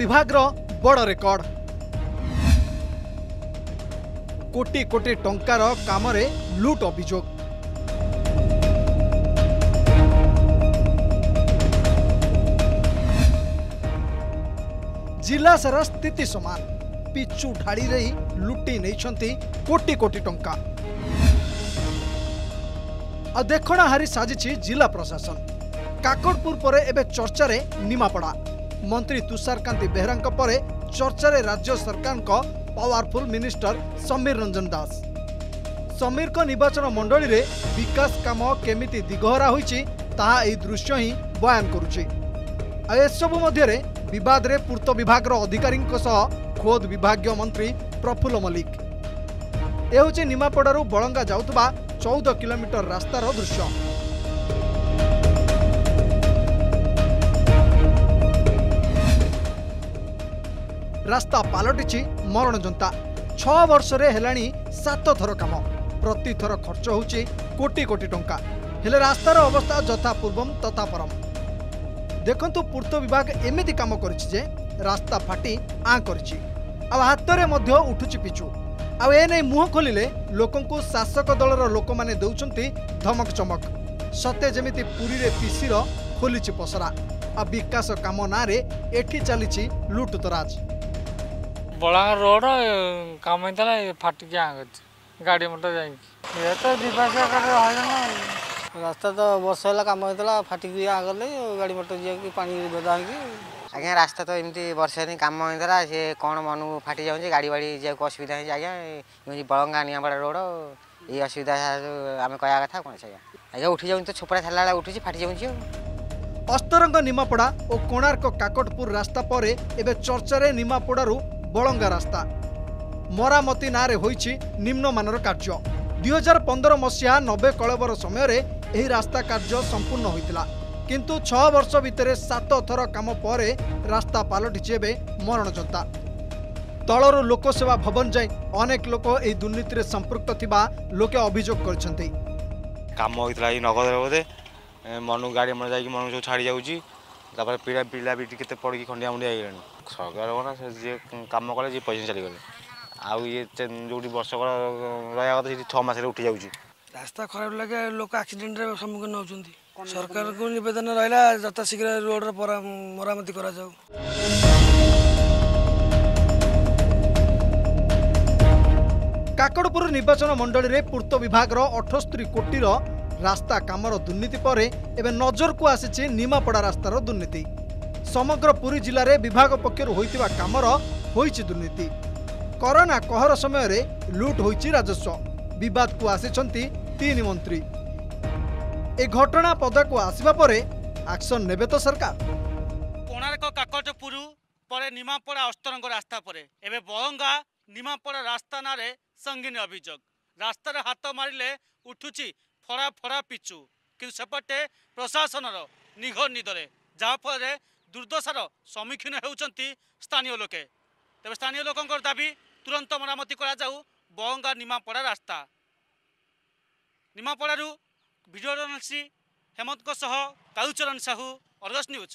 ବିଭାଗର ବଡ଼ ରେକର୍ଡ। କୋଟି କୋଟି ଟଙ୍କାର କାମରେ ଲୁଟ୍ ଅଭିଯୋଗ। ଜିଲ୍ଲା ସାରା ସ୍ଥିତି ସମାନ। ପିଚୁ ଢାଳିରେ ହିଁ ଲୁଟି ନେଇଛନ୍ତି କୋଟି କୋଟି ଟଙ୍କା। ଆଉ ଦେଖଣା ହାରି ସାଜିଛି ଜିଲ୍ଲା ପ୍ରଶାସନ। କାକଡ଼ପୁର ପରେ ଏବେ ଚର୍ଚ୍ଚାରେ ନିମାପଡ଼ା। ମନ୍ତ୍ରୀ ତୁଷାରକାନ୍ତି ବେହେରାଙ୍କ ପରେ ଚର୍ଚ୍ଚାରେ ରାଜ୍ୟ ସରକାରଙ୍କ ପାୱାରଫୁଲ ମିନିଷ୍ଟର ସମୀର ରଞ୍ଜନ ଦାସ। ସମୀରଙ୍କ ନିର୍ବାଚନ ମଣ୍ଡଳୀରେ ବିକାଶ କାମ କେମିତି ଦିଗହରା ହୋଇଛି ତାହା ଏହି ଦୃଶ୍ୟ ହିଁ ବୟାନ କରୁଛି। ଆଉ ଏସବୁ ମଧ୍ୟରେ ବିବାଦରେ ପୂର୍ତ୍ତ ବିଭାଗର ଅଧିକାରୀଙ୍କ ସହ ଖୋଦ୍ ବିଭାଗୀୟ ମନ୍ତ୍ରୀ ପ୍ରଫୁଲ୍ଲ ମଲ୍ଲିକ। ଏ ହେଉଛି ନିମାପଡ଼ାରୁ ବଳଙ୍ଗା ଯାଉଥିବା ଚଉଦ କିଲୋମିଟର ରାସ୍ତାର ଦୃଶ୍ୟ। ରାସ୍ତା ପାଲଟିଛି ମରଣ ଯନ୍ତା ଛଅ ବର୍ଷରେ ହେଲାଣି ସାତ ଥର କାମ। ପ୍ରତିଥର ଖର୍ଚ୍ଚ ହେଉଛି କୋଟି କୋଟି ଟଙ୍କା। ହେଲେ ରାସ୍ତାର ଅବସ୍ଥା ଯଥା ପୂର୍ବମ୍ ତଥା ପରମ୍ ଦେଖନ୍ତୁ ପୂର୍ତ୍ତ ବିଭାଗ ଏମିତି କାମ କରିଛି ଯେ ରାସ୍ତା ଫାଟି ଆଁ କରିଛି। ଆଉ ହାତରେ ମଧ୍ୟ ଉଠୁଛି ପିଚୁ। ଆଉ ଏ ନେଇ ମୁହଁ ଖୋଲିଲେ ଲୋକଙ୍କୁ ଶାସକ ଦଳର ଲୋକମାନେ ଦେଉଛନ୍ତି ଧମକ ଚମକ। ସତେ ଯେମିତି ପୁରୀରେ ପିସିର ଖୋଲିଛି ପସରା। ଆଉ ବିକାଶ କାମ ନାଁରେ ଏଠି ଚାଲିଛି ଲୁଟତରାଜ। ବଳାଙ୍ଗ ରୋଡ଼ କାମ ହେଇଥିଲା ଏ ଫାଟିକି ଆଁ କରିଛି ଗାଡ଼ି ମଟର ଯାଇକି। ଏ ତ ଯିବା ଆସିବା କରେ ହଇରାଣ ଆଉ। ରାସ୍ତା ତ ବର୍ଷ ହେଲା କାମ ହେଇଥିଲା ଫାଟିକି ଆଁ ଗଲେ ଗାଡ଼ି ମଟର ଯିବାକୁ ପାଣି ବେଦା ହେଇକି। ଆଜ୍ଞା ରାସ୍ତା ତ ଏମିତି ବର୍ଷା ଦିନ କାମ ହେଇଥିଲା ସେ କ'ଣ ମନକୁ ଫାଟି ଯାଉଛି ଗାଡ଼ି ବାଡ଼ି ଯିବାକୁ ଅସୁବିଧା ହେଇଛି ଆଜ୍ଞା ଏମିତି ବଳଙ୍ଗା ନିଆଁପଡ଼ା ରୋଡ଼ ଏଇ ଅସୁବିଧା ସବୁ ଆମେ କହିବା କଥା କ'ଣ ଅଛି ଆଜ୍ଞା। ଆଜ୍ଞା ଉଠି ଯାଉଛି ତ ଛୋପଡ଼ା ଥିଲା ବେଳେ ଉଠୁଛି ଫାଟି ଯାଉଛି ଆଉ। ଅସ୍ତରଙ୍ଗ ନିମାପଡ଼ା ଓ କୋଣାର୍କ କାକଟପୁର ରାସ୍ତା ପରେ ଏବେ ଚର୍ଚ୍ଚାରେ ନିମାପଡ଼ାରୁ ବଳଙ୍ଗା ରାସ୍ତା। ମରାମତି ନାଁରେ ହୋଇଛି ନିମ୍ନମାନର କାର୍ଯ୍ୟ। ଦୁଇହଜାର ପନ୍ଦର ମସିହା ନବେ କଳବର ସମୟରେ ଏହି ରାସ୍ତା କାର୍ଯ୍ୟ ସମ୍ପୂର୍ଣ୍ଣ ହୋଇଥିଲା। କିନ୍ତୁ ଛଅ ବର୍ଷ ଭିତରେ ସାତ ଥର କାମ ପରେ ରାସ୍ତା ପାଲଟିଛି ଏବେ ମରଣଯନ୍ତା ତଳରୁ ଲୋକସେବା ଭବନ ଯାଏଁ ଅନେକ ଲୋକ ଏହି ଦୁର୍ନୀତିରେ ସମ୍ପୃକ୍ତ ଥିବା ଲୋକେ ଅଭିଯୋଗ କରିଛନ୍ତି। କାମ ହେଇଥିଲା ଏଇ ନଗଦରେ ବୋଧେ। ମନକୁ ଗାଡ଼ି ମନ ଯାଇକି ମନକୁ ସବୁ ଛାଡ଼ି ଯାଉଛି ତାପରେ ପିଲା ପିଲା ବି କେତେ ପଡ଼ିକି ଖଣ୍ଡିଆ ମୁଣ୍ଡିଆ ହେଇଗଲାଣି। ସରକାର କ'ଣ ସେ ଯିଏ କାମ କଲେ ଯିଏ ପଇସା ଚାଲିଗଲେ। ଆଉ ଇଏ ଚେ- ଯୋଉଠି ବର୍ଷକ ରହିବା କଥା ସେଠି ଛଅ ମାସରେ ଉଠି ଯାଉଛି। ରାସ୍ତା ଖରାପ ଲାଗେ ଲୋକ ଆକ୍ସିଡେଣ୍ଟରେ ସମ୍ମୁଖୀନ ହେଉଛନ୍ତି। ସରକାରଙ୍କୁ ନିବେଦନ ରହିଲା ଯଥାଶୀଘ୍ର ରୋଡ଼ର ପରା- ମରାମତି କରାଯାଉ। କାକଡ଼ପୁର ନିର୍ବାଚନ ମଣ୍ଡଳୀରେ ପୂର୍ତ୍ତ ବିଭାଗର ଅଠସ୍ତରୀ କୋଟିର ରାସ୍ତା କାମର ଦୁର୍ନୀତି ପରେ ଏବେ ନଜରକୁ ଆସିଛି ନିମାପଡ଼ା ରାସ୍ତାର ଦୁର୍ନୀତି ସମଗ୍ର ପୁରୀ ଜିଲ୍ଲାରେ ବିଭାଗ ପକ୍ଷରୁ ହୋଇଥିବା କାମର ହୋଇଛି ଦୁର୍ନୀତି। କରୋନା କହର ସମୟରେ ଲୁଟ୍ ହୋଇଛି ରାଜସ୍ୱ। ବିବାଦକୁ ଆସିଛନ୍ତି ତିନି ମନ୍ତ୍ରୀ। ଏ ଘଟଣା ପଦାକୁ ଆସିବା ପରେ ଆକ୍ସନ ନେବେ ତ ସରକାର। କୋଣାର୍କ କାକଟପୁର ପରେ ନିମାପଡ଼ା ଅସ୍ତରଙ୍ଗ ରାସ୍ତା ପରେ ଏବେ ବଳଙ୍ଗା ନିମାପଡ଼ା ରାସ୍ତା ନାଁରେ ସଙ୍ଗୀନ ଅଭିଯୋଗ। ରାସ୍ତାରେ ହାତ ମାରିଲେ ଉଠୁଛି ଫଡ଼ା ଫଡ଼ା ପିଚୁ। କିନ୍ତୁ ସେପଟେ ପ୍ରଶାସନର ନିଘ ନିଦରେ ଯାହାଫଳରେ ଦୁର୍ଦ୍ଦଶାର ସମ୍ମୁଖୀନ ହେଉଛନ୍ତି ସ୍ଥାନୀୟ ଲୋକେ। ତେବେ ସ୍ଥାନୀୟ ଲୋକଙ୍କର ଦାବି ତୁରନ୍ତ ମରାମତି କରାଯାଉ ବଳଙ୍ଗା ନିମାପଡ଼ା ରାସ୍ତା। ନିମାପଡ଼ାରୁ ଭିଡ଼ିଓ ଜର୍ଣ୍ଣାଲିଷ୍ଟ ହେମନ୍ତଙ୍କ ସହ କାଳୁଚରଣ ସାହୁ ଅର୍ଗସ୍ ନ୍ୟୁଜ୍।